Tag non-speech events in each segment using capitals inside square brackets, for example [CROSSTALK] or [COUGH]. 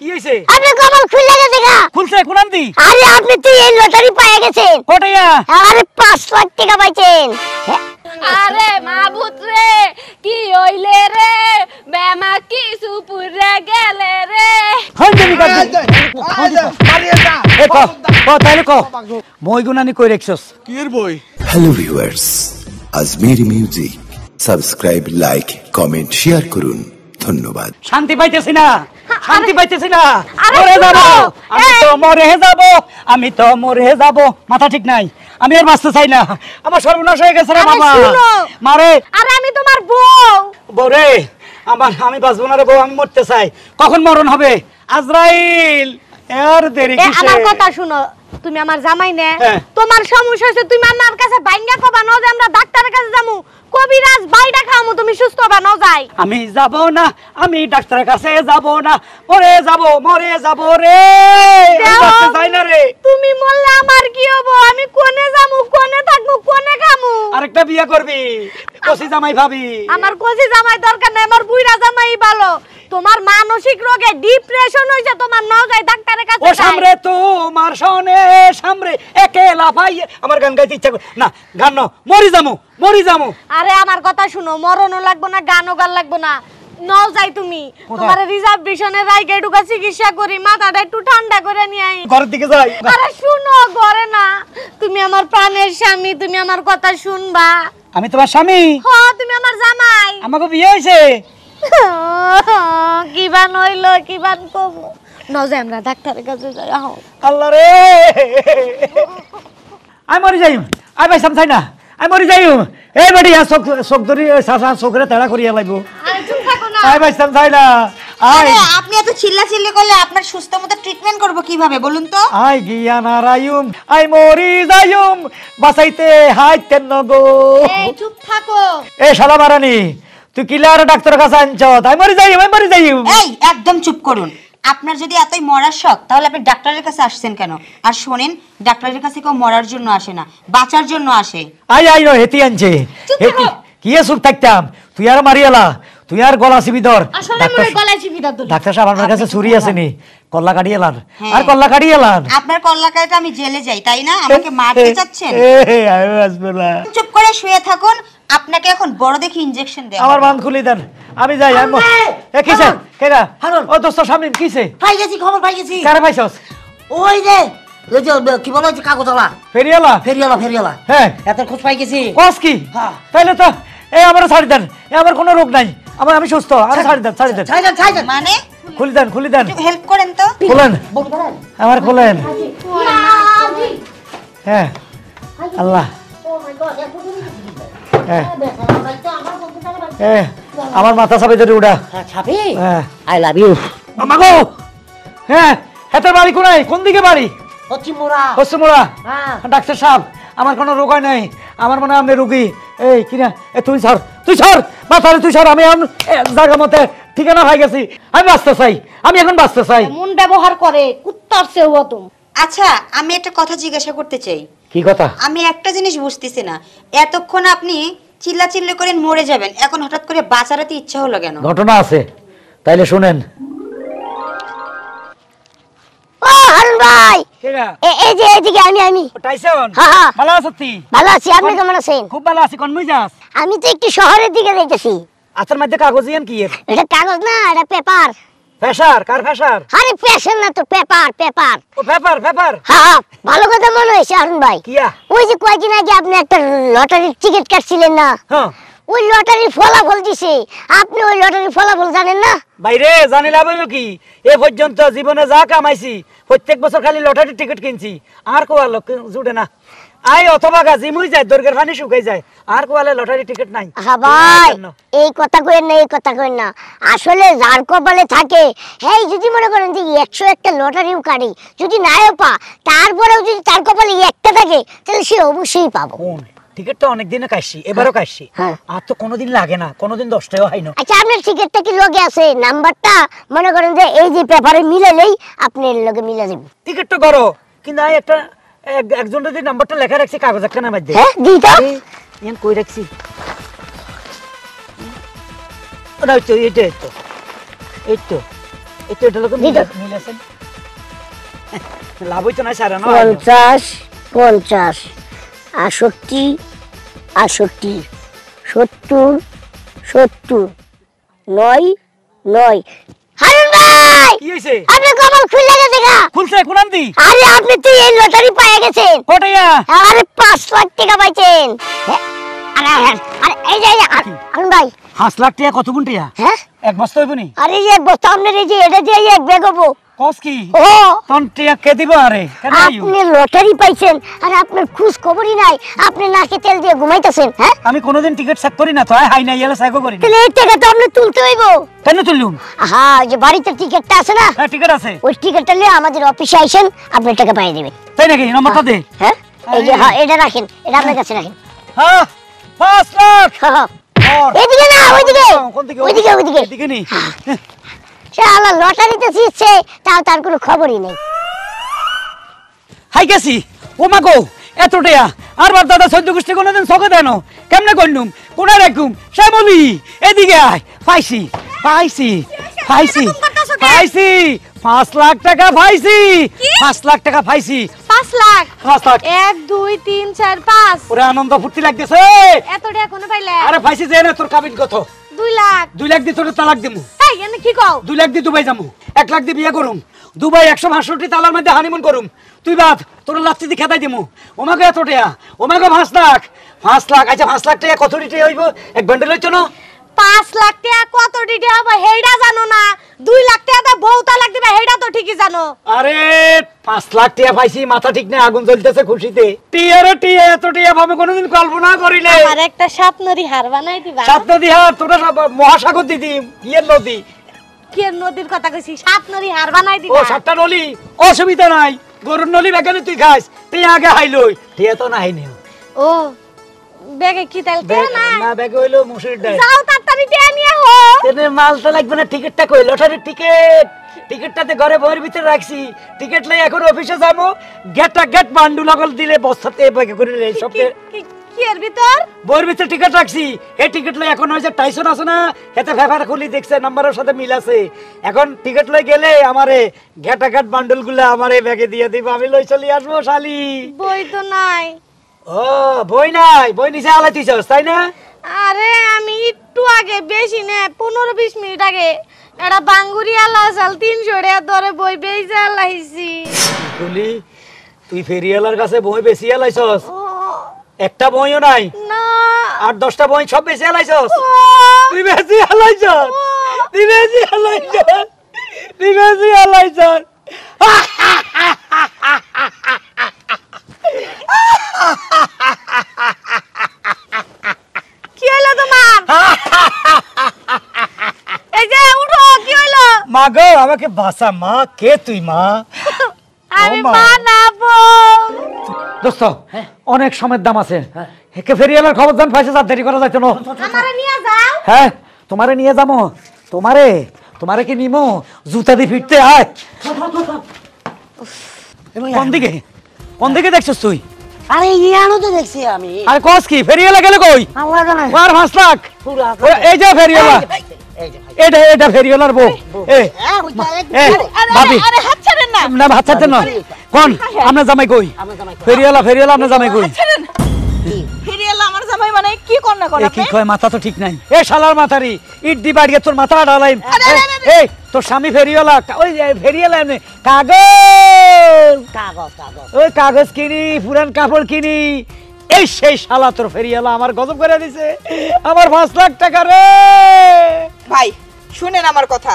কি হইছে? আপনি কপাল খুলে গেছে গা? খুলছে কোনান দি। আরে আপনি তো এই লটারি পেয়ে গেছেন। কোটাইয়া আরে পাঁচ লাখ টাকা পাইছেন। হ্যাঁ, আরে মাবুত রে কি হইলে রে? বেমা কি সুপুরে গেলে রে। হই দেবি কাজ এ ক ক তাইলে ক। মই গুনানি কই রাখছস? কির বই? হ্যালো ভিউয়ার্স আজমের music subscribe like comment share করুন। ধন্যবাদ। শান্তি পাইতেছি না। শান্তি পাইতেছি না। মরে যাব। আমি তো মরে যাব। আমি তো মরে যাব। মাথা ঠিক নাই। আমি আর বাঁচতে চাই না। আমার সর্বনাশ হয়ে গেছে রে বাবা। মারে। আরে আমি তোমার বউ। বরে আমার আমি বাঁচবো না রে বউ আমি মরতে চাই। কখন মরণ হবে? আজরাইল। আর দেরি কিসে? আমার কথা শুনো। তুমি আমার জামাই নে। হ্যাঁ। তোমার সমস্যা হচ্ছে তুমি আমার কাছে বাইঙ্গা কবা ন যে আমরা ডাক্তারের কাছে যামু। কবিরাজ বাইটা খামু তুমি সুস্থ হবা ন যাই। আমি যাব না আমি ডাক্তারের কাছে যাব না। মরে যাব মরে যাব রে। ডাক্তার যাই না রে। তুমি মরলে আমার কি হব? আমি কোনে যামু কোনে থাকব কোনে খামু? আরেকটা বিয়ে করবি। কসি জামাই ভাবি। আমার কসি জামাই দরকার নাই আমার বুইরা জামাই ভালো। তোমার মানসিক রোগে ডিপ্রেশন হইছে তোমার ন যাই ডাক্তারের কাছে ও। সামরে তোমার সনে সামরে একেলা ভাই আমার গান গাইতে ইচ্ছা করে না গান ন মরি যামু মরি যামু। আরে আমার কথা শুনো মরণও লাগবো না গানও গান লাগবো না। নও যাই তুমি? তোমার রিজার্ভেশনে রাইকে ঢুকা চিকিৎসা করি মাথাটা একটু ঠান্ডা করে নিয়ে আই। ঘরের দিকে যাই। আরে শুনো ঘরে না। তুমি আমার প্রাণের স্বামী তুমি আমার কথা শুনবা। আমি তোমার স্বামী? হ তুমি আমার জামাই। আমাকে বিয়ে হয়েছে? [LAUGHS] কিবান হইল আমরা ডাক্তারের কাছে যাই আহ। আল্লাহ রে! আমি মরি যাই আই ভাই চাই না। আমি মরি যাই এই আর চোখ চোখ ধরি চোখরে তেড়া করিয়া লাগব আরে চুপ থাকো না। আই ভাই না। আই। আপনি এত চিল্লা চিল্লি করলে আপনার সুস্থ মতো ট্রিটমেন্ট করব কীভাবে বলুন তো? আই গিয়া নারায়ুম আই মরি যাইম। বাঁচাইতে হাইতেন নগো। এই চুপ থাকো। এ শালা মারানি তুই কিলার ডাক্তারের কাছে আনছ? আমি মরি যাইম আমি মরি যাইম এই একদম চুপ করুন। আপনার যদি এতই মরার শখ তাহলে আপনি ডাক্তারের কাছে আসছেন কেন? আর শোনেন ডাক্তারের কাছে কেউ মরার জন্য আসে না বাঁচার জন্য আসে। আই আই নো হেতি আনছে। হেতি কি চুপ থাকতাম? তুই আর মারিয়ালা তুই আর গলা চিবি ধর। আসলে ডাক্তার গলায় ডাক্তার সাহেব আমার কাছে নি কল্লা কাটি এলান হ্যাঁ। আর কল্লা কাটি এলান আপনার আমি জেলে যাই তাই না? আমাকে মারতে [LAUGHS] চাচ্ছেন? না। চুপ করে শুয়ে থাকুন। আপনাকে এখন বড় দেখে ইনজেকশন দেওয়া আমার। বান খুলি দেন। আমি যাই আমি এ কিসে কেনা ও দোস্ত সামনে কিসে পাই গেছি খবর পাই গেছি। কারে পাইছস? ওই যে ওই যে কি বলো যে কাগজওয়ালা। ফেরিয়ালা ফেরিওয়ালা ফেরিওয়ালা। হ্যাঁ। এত খোঁজ পাই গেছি। কস কি? হ্যাঁ। তাইলে তো এই আমার ছাড়ি দেন। এ আমার কোনো রোগ নাই। আমার আমি সুস্থ। আমি ছাড়ি দেন ছাড়ি দেন। ছাইজান ছাইজান মানে? খুলি দেন খুলি দেন। একটু হেল্প করেন তো। খুলেন। আমার খুলেন। হ্যাঁ। আল্লাহ। হ্যাঁ হ্যাঁ আমার মাথা চাপে ধরে উড়া ছাপি হ্যাঁ আই লাভ ইউ। আমাগো হ্যাঁ হেতের বাড়ি কোনায়? কোন দিকে বাড়ি? পশ্চিমোড়া হ্যাঁ। ডাক্তার সাহেব আমার কোনো রোগ হয় নাই। আমার মনে হয় আপনি রুগী। এই কিনা এ তুই সর তুই সর! মাথারে তুই সর আমি জায়গা মতে ঠিকানা হয়ে গেছি। আমি বাঁচতে চাই আমি এখন বাঁচতে চাই। মন ব্যবহার করে কুত্তার চেয়ে হতো আচ্ছা আমি একটা কথা জিজ্ঞাসা করতে চাই। কি কথা? আমি একটা জিনিস বুঝতেছি না। এতক্ষণ আপনি চিল্লা চিল্লি করে মরে যাবেন এখন হঠাৎ করে বাঁচারাতে ইচ্ছা হলো কেন? ঘটনা আছে। তাইলে শুনেন। ও হারুন ভাই! কেডা? এ- এই যে এইদিকে আমি আমি টাইসন? হ্যাঁ, হ্যাঁ। ভালো আছো তুই ভালো আছি আপনি কেমন আছেন? খুব ভালো আছি কোন মুই যাস? আমি তো একটু শহরের দিকে যাইতেছি আচ্ছার মধ্যে কাগজ ইয়ান কি এর? এটা কাগজ না এটা পেপার ফেসার কার ফেসার? আরে না তো পেপার পেপার। ও পেপার পেপার? হ্যাঁ ভালো কথা মনে হয়েছে হারুন ভাই। কিয়া? ওই যে কয়েকদিন আগে আপনি একটা লটারির টিকিট কাটছিলেন না? হ্যাঁ। ওই লটারির ফলাফল দিছে। আপনি ওই লটারির ফলাফল জানেন না? বাইরে জানি লাভ কি? এ পর্যন্ত জীবনে যা কামাইছি প্রত্যেক বছর খালি লটারি টিকিট কিনছি। আর কোয়ালো জুড়ে না। আই অথবা গাছি মুই যায় দর্গের পানি শুকাই যায়। আর কোয়ালে লটারি টিকিট নাই। হ্যাঁ ভাই এই কথা কইেন না এই কথা কইেন না। আসলে যার কপালে থাকে হ্যাঁ যদি মনে করেন যে একশো একটা লটারিও কাটি যদি নাও পা তারপরেও যদি তার কপালে একটা থাকে তাহলে সে অবশ্যই পাবো। কোন? টিকিট তো অনেক দিনে কাটছি এবারও কাটছি। হ্যাঁ। আর তো কোনোদিন লাগে না কোনোদিন দশটাও হয় না। আচ্ছা আপনার টিকিটটা কি লগে আছে? নাম্বারটা মনে করেন যে এই যে পেপারে মিলালেই আপনি এর লগে মিলে দেব টিকিট তো করো কিন্তু একটা এক- একজন যদি নাম্বারটা লেখা রাখছি কাগজ একটা নামাই দে। হ্যাঁ ইয়ান কই রাখছি? ওটা হচ্ছে এইটা এই তো। এই এটা লোক মিলেছেন লাভ হইতো না সারা না পঞ্চাশ পঞ্চাশ আষট্টি আষট্টি সত্তর সত্তর নয় নয়। হারুন কি হইছে? আপনি কপাল খুলে গেছে গা? খুলছে কোনান দি আরে আপনি তো এই লটারি পেয়ে গেছেন। কটাইয়া আরে পাঁচ লাখ টাকা পাইছেন। আরে আরে, এই যে আলম ভাই। 5 লাখ টাকা কত গুণ টাকা? হ্যাঁ? এক বস্তা হইবনি আরে এক বস্তা আপনার এই যে এটা দিয়ে এক ব্যাগ হব। কস কি? ও। তখন কে দিব আরে? আপনি লটারি পাইছেন আর আপনার খোঁজ খবরই নাই। আপনি নাকে তেল দিয়ে ঘুমাইতেছেন হ্যাঁ? আমি কোনোদিন টিকিট চেক করি না তো হাই নাই এলে চেকও করি তাহলে এই টাকা তো আপনি তুলতে হইব। কেন তুললুম? হ্যাঁ যে বাড়িতে টিকিটটা আছে না? হ্যাঁ টিকিট আছে। ওই টিকিটটা নিয়ে আমাদের অফিসে আইসেন আপনি টাকা পাই দেবেন। তাই নাকি? নম্বরটা দে হ্যাঁ এই যে হ্যাঁ এটা রাখেন এটা আপনার কাছে রাখেন। হ্যাঁ পাঁচ লাখ হ্যাঁ, হ্যাঁ। এদিকে না ওইদিকে। ওইদিকে ওইদিকে। এদিকে নি। সে আল্লাহ লটারিতে জিতছে তাও তার কোনো খবরই নেই। হাই গেছি ও মা গো এত টেয়া আর বার দাদা সহ্য গোষ্ঠী কোনোদিন চকে দেন কেমনে করলুম কোনে রাখুম সে বলি এদিকে আয়। পাইছি পাইছি পাইছি পাইছি। পাঁচ লাখ টাকা পাইছি পাঁচ লাখ টাকা পাইছি। পাঁচ লাখ? পাঁচ লাখ। এক দুই তিন চার পাঁচ। ওরে আনন্দ ফুর্তি লাগতেছে। এত টাকা কোনো পাইলে? আরে পাইছি যে না তোর কাবিন কত? দুই লাখ। দুই লাখ দিয়ে তোর তালাক দিমু। এই এনে কি কও? দুই লাখ দিয়ে দুবাই যামু। এক লাখ দিয়ে বিয়ে করুম। দুবাই একশো বাষট্টি তালার মধ্যে হানিমুন করুম। তুই বাদ তোর লাচ্ছি দিয়ে খেতাই দিমু। ওমাকে এত টেয়া ওমাকে পাঁচ লাখ। পাঁচ লাখ আচ্ছা পাঁচ লাখ টাকা কত টিটে হইব? এক বান্ডেল হইতো না? পাঁচ লাখ টাকা কত দিতে হবে হেইডা জানো না। দুই লাখ টাকা তো বউ তালাক দিবে হেইডা তো ঠিকই জানো। আরে পাঁচ লাখ টাকা পাইছি মাথা ঠিক নেই আগুন জ্বলতেছে খুশিতে। টিয়া রে টিয়া এত টিয়া ভাবে কোনোদিন কল্পনা করিলে। আর একটা স্বপ্নরি হার বানাই দিবা। সাত নদী হার তোরা সব মহাসাগর দিদি ইয়ের নদী। কি এর নদীর কথা কইছি স্বপ্নরি হার বানাই দিবা। ও সাতটা নলি অসুবিধা নাই। গরুর নলি বেগানে তুই খাস তুই আগে হাইলই টিয়া তো নাই নিও। ও ব্যাগে কি তেল? না ব্যাগে হইল মুসুরির ডাল। যাও তাড়াতাড়ি নিয়ে হো তেনে মাল তো লাগবে না টিকিটটা কই? লটারির টিকিট। টিকিটটাতে ঘরে বইয়ের ভিতরে রাখছি। টিকিট লাই এখন অফিসে যাব। গেটটা গেট বান্ডু লগল দিলে বস্তাতে ব্যাগে করে সব ভিতর? বইয়ের ভিতরে টিকিট রাখছি। এই টিকিট লাই এখন ওই যে টাইসন আছে না হেতে ফেফার খুলি দেখছে নাম্বারের সাথে মিল আছে। এখন টিকিট লই গেলে আমারে গেটা গেট বান্ডুলগুলো আমারে ব্যাগে দিয়ে দিব। আমি লই চলে আসব শালি। বই তো নাই। ও বই নাই বই নিচে আলাই তুইছস তাই না? আরে আমি একটু আগে বেশি না পনেরো বিশ মিনিট আগে। একটা বাঙ্গুরি আলা চাল তিনশো টাকা দরে বই বেজে আলাইছি বলি তুই ফেরিয়ালার কাছে বই বেশি আলাইছস একটা বইও নাই। না। আর দশটা বই সব বেশি আলাইছস তুই বেশি আলাইছস তুই বেশি আলাইছস তুই বেশি আলাইছস [LAUGHS] কি হইল তোমার এই যে উঠো কি হইল মা গো আমাকে বাসা মা কে তুই মা? [LAUGHS] আমি মা। মা। না দোস্ত অনেক সময়ের দাম আছে। হেকে ফেরিয়ালার খবর জান পয়সা যা দেরি করা যাইতো না। আমারে নিয়ে যাও। হ্যাঁ তোমারে নিয়ে যাব। তোমারে তোমারে কি নিমো? জুতা দিয়ে ফিরতে আয়। কোন দিকে? কোন দিকে দেখছিস তুই? আরে ইয়ানো তো দেখছি আমি। আরে কস কি ফেরিয়ালা গেলে কই? জানে আর পাঁচ লাখ এই যে ভাই এটা এটা ফেরিওয়ালার বউ। ভাবি। আরে হাত ছাড়েন না। না ভাত চাচ্ছেন না। কোন? আপনার জামাই কই? আমার জামাই কই? ফেরিওয়ালা ফেরিওয়ালা আপনার জামাই কই? ফিরিয়াল আমার জামাই কি কর না এ কি কয় মাথা তো ঠিক নাই। এ শালার মাথারি ইট দি বাড়িয়ে তোর মাথা ডালাই এই তোর স্বামী ফেরিওয়ালা কা- ওই ফেরিওয়ালা এমনি কাগজ! কাগজ কাগজ। ওই কাগজ কিনি পুরান কাপড় কিনি এই সেই শালা তোর ফেরিওয়ালা আমার গজব করে দিছে। আমার পাঁচ লাখ টাকা রে। ভাই শুনেন আমার কথা।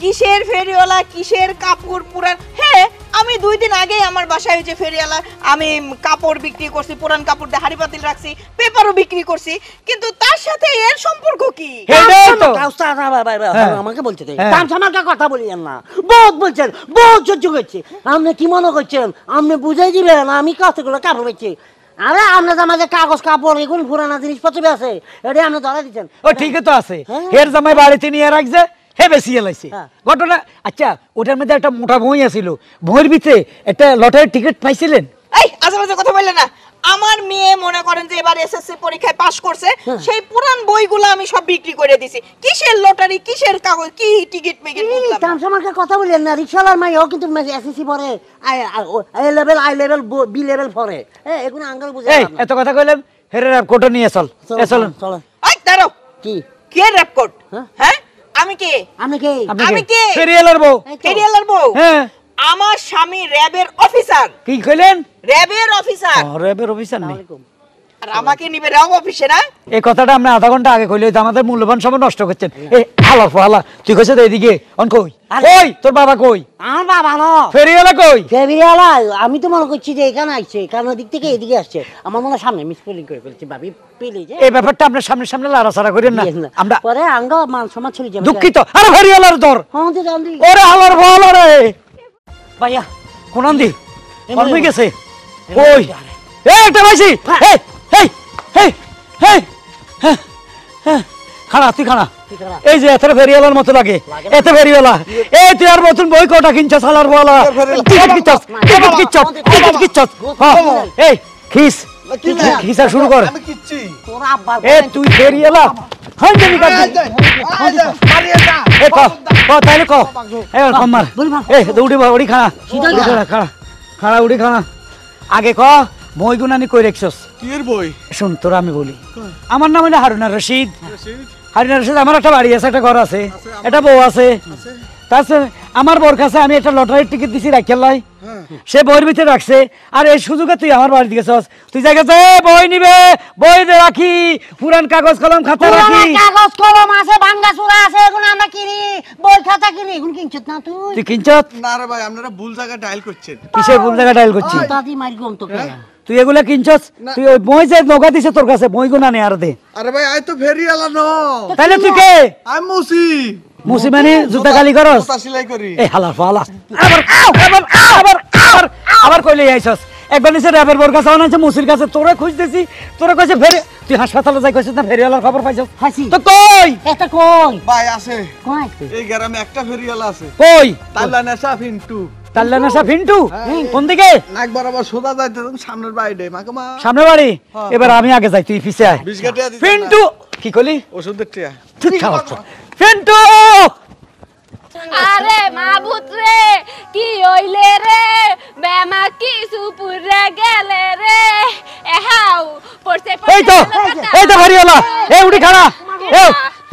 কিসের ফেরিওয়ালা কিসের কাপড় পুরান? হ্যাঁ আমি দুই দিন আগে আমার বাসায় যে ফেরিওয়ালা আমি কাপড় বিক্রি করছি পুরান কাপড় দিয়ে হাড়ি পাতিল রাখছি পেপারও বিক্রি করছি কিন্তু তার সাথে এর সম্পর্ক কি? হ্যাঁ। আমাকে বলছে তো। হ্যাঁ। কথা বলিয়েন না। বহুত বলছেন বহুত সহ্য করছে। আপনি কি মনে করছেন? আপনি বুঝাই দিবেন আমি কতগুলো কাপড় বেচছি। আরে কাগজ কাপড় পুরানা জিনিসপত্র আছে এটা আপনি ধরা দিচ্ছেন। ও ঠিকই তো আছে। হ্যাঁ। হের জামাই বাড়িতে নিয়ে রাখছে হে বেশি এলাইছে। হ্যাঁ। ঘটনা আচ্ছা ওটার মধ্যে একটা মোটা বই আছিল। বইয়ের ভিতরে একটা লটারির টিকিট পাইছিলেন? এই আজে বাজে কথা বললে না। আমার মেয়ে করেন যে এবার এসএসসি পরীক্ষায় পাশ করছে সেই পুরান বইগুলো আমি সব বিক্রি করে দিছি। কিসের লটারি কিসের কাগজ কি টিকিট মিকিট। তামসামাকে কথা বলেন না রিক্সাওয়ালার মাই ও কিন্তু এসএসসি পড়ে I level I level B level পড়ে। হ্যাঁ এগুলো আঙ্গাল বুঝে এই এত কথা কইলাম হেরে কোটো নিয়ে চল। এ চলুন। চলো এই দাঁড়াও। কি? কে র্যাপ কোড হ্যাঁ? হ্যাঁ? আমি কে? আপনি কে? আমি কে? ফেরিয়ালার বউ। ফেরিয়ালার বউ? হ্যাঁ। আমার স্বামী র্যাবের অফিসার কি কইলেন? র্যাবের অফিসার রেবের অফিসার নেই আর আমাকে নিবে র্যাব অফিসে না? এই কথাটা আপনি আধা ঘণ্টা আগে কইলে আমাদের মূল্যবান সময় নষ্ট করছেন। এই হালা ফালা তুই কইছ তো এদিকে অন কই? কই? তোর বাবা কই? আমার বাবা ন। ফেরিয়ালা কই? ফেরিয়ালা আমি তো মনে করছি যে এখানে আসছে কারণ ওদিক থেকে এদিকে আসছে। আমার মনে সামনে মিস পেলিং করে ফেলছি ভাবি পেলে যে। এই ব্যাপারটা আপনার সামনে সামনে লড়াছাড়া করেন না। আমরা পরে আঙ্গ মান সমাজ চলে যাবে। দুঃখিত। আরে ফেরিয়ালার তোর হ্যাঁ ওরে হালার ফালা রে। ভাইয়া। কোনান দি এমন অন হয়ে গেছে। কই? আরে। এই একটা পাইছি। এই এই এই এই হ্যাঁ, হ্যাঁ। খানা তুই খানা। এই যে এত ফেরিওয়ালার মতো লাগে এত ফেরিওয়ালা এই তুই আর নতুন বই কটা কিনছস হালার বলা। টিকিট কিনছস টিকিট কিনছস টিকিট কিনছস। হ্যাঁ এই খিস। খিসা শুরু কর। আমি কিচ্ছি। তোর আব্বা এ তুই ফেরিওয়ালা হ্যাঁ জানি কাজ এ ক ক তাইলে ক। এ কম মার। এ দৌড়ি বা উড়ি খানা উড়ি খানা খানা খানা উড়ি খানা আগে ক মই গুনানি কই রাখছস? কি বই? শুন তোরা আমি বলি। আমার নাম হলো হারুনা রশিদ। হারুনা রশিদ আমার একটা বাড়ি আছে একটা ঘর আছে একটা বউ আছে। তাছাড়া আমার বউর কাছে আমি একটা লটারির টিকিট দিছি রাখিয়াল লাই। সে বইয়ের ভিতরে রাখছে আর এই সুযোগে তুই আমার বাড়ি তুই বই নিবে বই রাখি পুরান কাগজ কলম খাতা রাখি। কাগজ কলম আছে ভাঙ্গা চূড়া আছে এগুলো আমরা কিনি বই খাতা কিনি এগুলো কিনছিস না তুই? তুই কিনছত? না রে ভাই আপনারা ভুল জায়গায় ডায়াল করছেন। কিসের ভুল জায়গা ডাইল করছিস দাদি মারি গম তোকে তুই এগুলা কিনছস? তুই ওই বই যে নগা দিছে তোর কাছে বই গুনা নে আর দে। আরে ভাই আই তো ফেরিয়ালা ন। তাহলে তুই কে? আই মুসি। মুসিমানি জুতা গালি করস? জুতা সেলাই করি। এই হালার ফালা। আবার আবার আবার আবার আবার কইলে আইছস। একবার নিচে র্যাবের বোর কাছে আনাইছে মুসির কাছে তোরে খুঁজতেছি। তোরে কইছে ফেরে তুই হাসপাতালে যাই কইছিস না ফেরিওয়ালার খবর পাইছস? হাসি। তো কই? এটা কই? ভাই আছে। কই? এই গ্রামে একটা ফেরিয়ালা আছে। কই? তাল্লা নেশা ফিন্টু তাল্লা নাসা ফিন্টু কোন দিকে? নাক বরাবর সোজা যাইতে তুমি সামনের মাকে মা। সামনে বাড়ি? এবার আমি আগে যাই তুই পিছে আয়। ফিন্টু কি কইলি ওষুধের টিয়া তুই খাওয়া ফিন্টু আরে মাবুত রে কি হইলে রে? বেমা কি সুপুরে গেলে রে। এহাও পড়ছে এই তো এই তো ফেরিওয়ালা এই উঠি খানা এই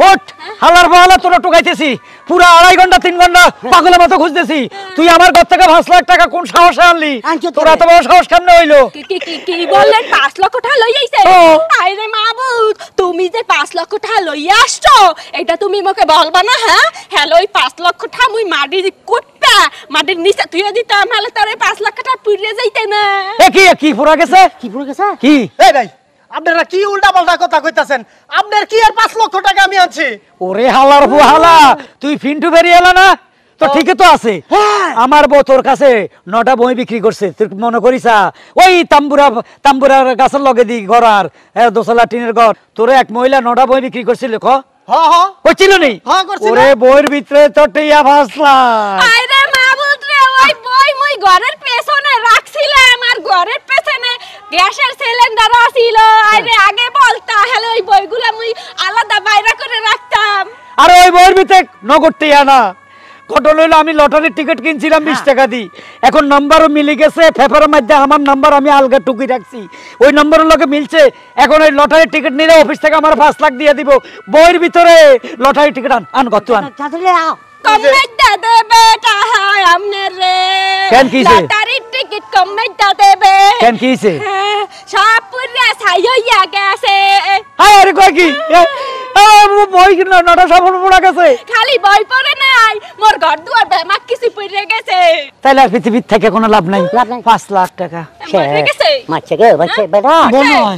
ওঠ। হালার বালা তোরা টোকাইতেছি পুরা আড়াই ঘণ্টা তিন ঘণ্টা পাগলের মতো খুঁজতেছি। তুই আমার ঘর থেকে পাঁচ লাখ টাকা কোন সাহসে আনলি? আনছো তো এত বড় সাহস কেন হইল? কি কি কি কি বললেন? পাঁচ লক্ষ টাকা লই আইছে? আরে মাবুত তুমি যে পাঁচ লক্ষ টাকা লই আসছো এটা তুমি আমাকে বলবা না হ্যাঁ? হ্যালো ওই পাঁচ লক্ষ টাকা মুই মাটির কুটটা মাটির নিচে তুই দিতাম তোর এই পাঁচ লক্ষ টাকা পুড়ে যাইতে না। এ কি কি পুরা গেছে? কি পড়ে গেছে? কি? এই ভাই আপনারা কি উল্টা পাল্টা কথা কইতাছেন? আপনার কি আর পাঁচ লক্ষ টাকা আমি আনছি? ওরে হালার বউ হালা তুই ফিন্টু বেরিয়ে এলা না? তো ঠিকই তো আছে। আমার বউ তোর কাছে নটা বই বিক্রি করছে। তুই মনে করিস ওই তাম্বুরা তাম্বুরার গাছের লগে দি ঘর আর হ্যাঁ, দোতলা টিনের ঘর। তোরে এক মহিলা নটা বই বিক্রি করছিল ক? হ হ। করছিল নি? হ্যাঁ, করছিল। ওরে বইয়ের ভিতরে তো টিয়া ভাসলা। আরে মাবুত রে ওই বই মুই ঘরের পেছনে রাখছিলাম আর ঘরের পেছনে গ্যাসের সিলিন্ডার আছিল আরে আগে বলতা হলে ওই বইগুলা মুই আলাদা বাইরে করে রাখতাম আর ওই বইয়ের ভিতরে নগদ টিয়া না। ঘটনা হইল আমি লটারির টিকিট কিনছিলাম বিশ টাকা দি এখন নাম্বারও মিলে গেছে পেপারের মধ্যে আমার নাম্বার আমি আলগা টুকি রাখছি। ওই নম্বরের লোকে মিলছে এখন ওই লটারির টিকিট নিলে অফিস থেকে আমার পাঁচ লাখ দিয়ে দিব। বইয়ের ভিতরে লটারির টিকিট আন আন কত আন। কেন কি লটারির টিকিট কমেডা দেবে। কেন কি হ্যাঁ, সব পুরা ছাইয়া গেছে। হায় আরে কয় কি? বই কিনা নটা সফল পড়া গেছে। খালি বই পড়ে নাই মোর ঘর দুয়ার বেমাক কিছু পড়ে গেছে। তাইলে আর পৃথিবীর থেকে কোনো লাভ নাই। পাঁচ লাখ টাকা। মরে মারছে গে মারছে বেটা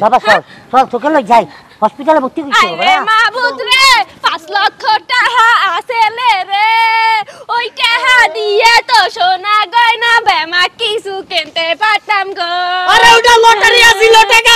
বাবা সব সব তোকে লই যাই। হসপিটালে ভর্তি করছি রে পাঁচ লক্ষ টাকা আসেলে রে ওই টাকা দিয়ে তো সোনা গয়না বেমা কিছু কিনতে পারতাম গো। আরে ওটা লটারি আছিল টাকা